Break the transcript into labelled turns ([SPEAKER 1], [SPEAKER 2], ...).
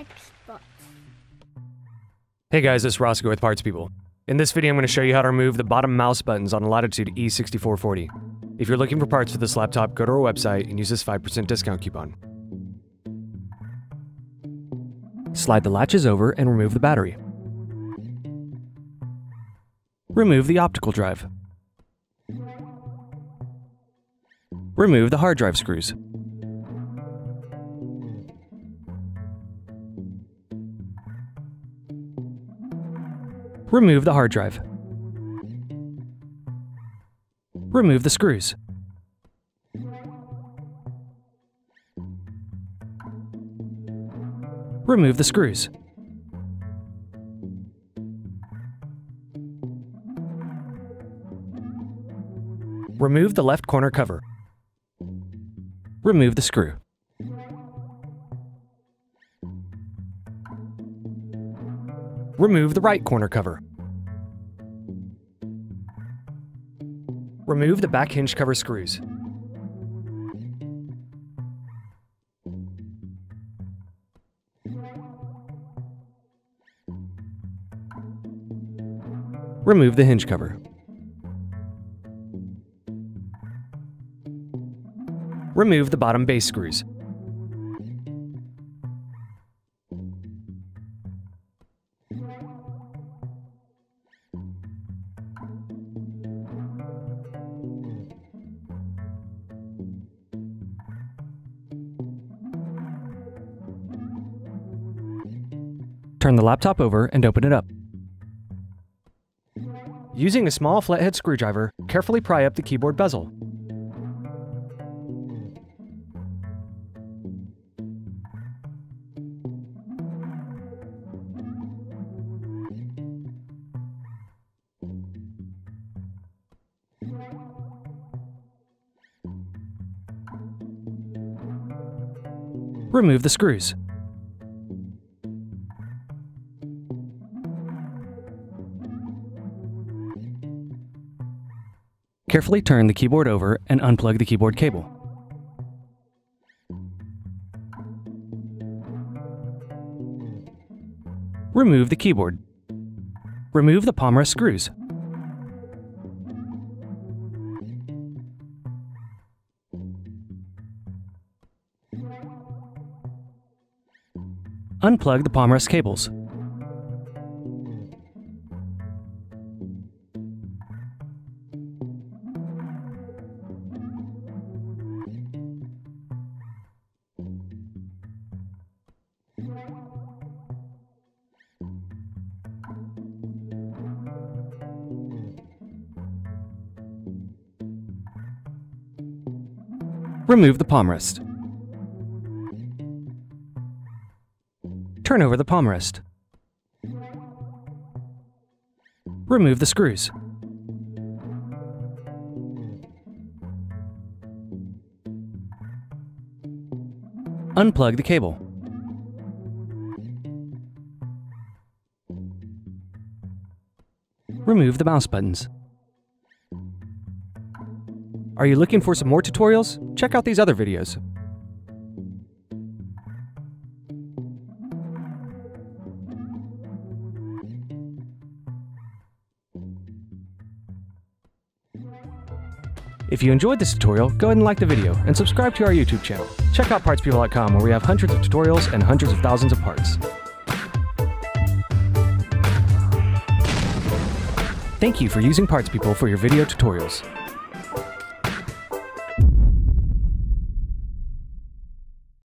[SPEAKER 1] Xbox.
[SPEAKER 2] Hey guys, it's Roscoe with Parts People. In this video, I'm going to show you how to remove the bottom mouse buttons on a Latitude E6440. If you're looking for parts for this laptop, go to our website and use this 5% discount coupon. Slide the latches over and remove the battery. Remove the optical drive. Remove the hard drive screws. Remove the hard drive. Remove the screws. Remove the screws. Remove the left corner cover. Remove the screw. Remove the right corner cover. Remove the back hinge cover screws. Remove the hinge cover. Remove the bottom base screws. Turn the laptop over and open it up. Using a small flathead screwdriver, carefully pry up the keyboard bezel. Remove the screws. Carefully turn the keyboard over and unplug the keyboard cable. Remove the keyboard. Remove the palm rest screws. Unplug the palm rest cables. Remove the palm rest. Turn over the palm rest. Remove the screws. Unplug the cable. Remove the mouse buttons. Are you looking for some more tutorials? Check out these other videos. If you enjoyed this tutorial, go ahead and like the video and subscribe to our YouTube channel. Check out PartsPeople.com where we have hundreds of tutorials and hundreds of thousands of parts. Thank you for using PartsPeople for your video tutorials.